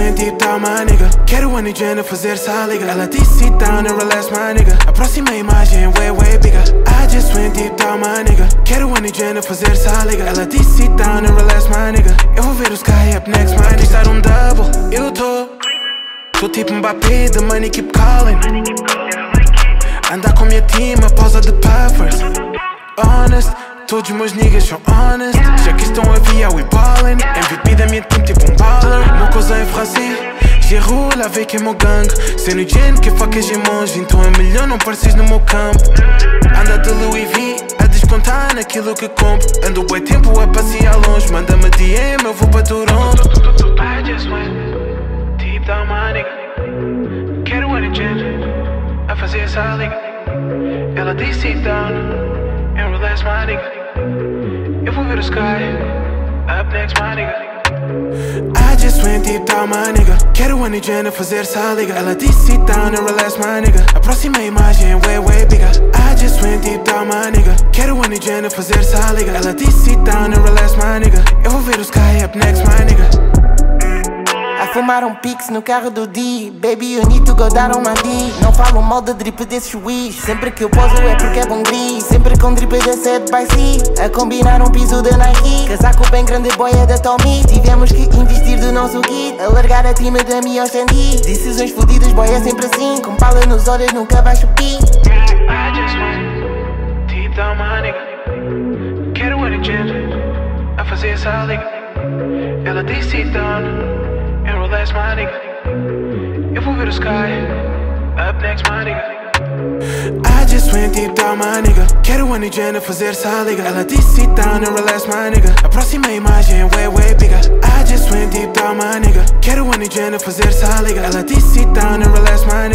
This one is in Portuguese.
went deep down, my nigga. Quero a Nigena fazer essa liga Ela disse down and relax, my nigga. A próxima imagem way, way bigger. I just went deep down, my nigga. Quero a Nigena fazer essa liga Ela disse sit down and relax, my nigga. Eu vou ver o sky up next, my nigga. Estar um double, eu tô Tô tipo Mbappé, the money keep calling. Andar com minha team, a pausa de Pampers Honest Todos meus niggas são honest. Já que estão a via, we ballin' MVP da minha team tipo um baller Cousin é francês J'ai roule avec mon gang. C'est no gen que fuck as irmãos Então é melhor não pareces no meu campo Anda de Louis V A descontar naquilo que compro Ando bem tempo a passear longe Manda-me DM, eu vou para Toronto I just went deep down my nigga. Quero uma gen A fazer essa liga. Ela disse sit down. And relax my nigga. Eu vou ver o sky. Up next, my nigga. I deep down, my nigga. Quero a Nigena fazer essa liga. Ela disse sit down and relax, my nigga. A próxima imagem way, way bigger. I just went deep down, my nigga. Quero a Nigena fazer essa liga. Ela disse sit down and relax, my nigga. Eu vou ver o sky up next, my nigga. A fumar um pix no carro do D Baby, you need to go down on my D. Não falo mal da drip desse juiz Sempre que eu poso é porque é bom gris. Sempre com drip da 7 by C A combinar um piso da Nike. Casaco bem grande, boy é da Tommy. Tivemos que nosso kit Alargar a time da minha Ocendi Decisões fodidas, boy é sempre assim. Com bala nos olhos nunca vais subir I just went deep down, my nigga Quero uma agenda A fazer essa liga Ela disse sit down and relax, my nigga. Eu vou ver o sky. Up next, my nigga. I just went deep down, my nigga Quero a Nigena fazer essa liga Ela disse sit down and relax, my nigga A próxima imagem way, way bigger liga Ela disse sit down and relax, my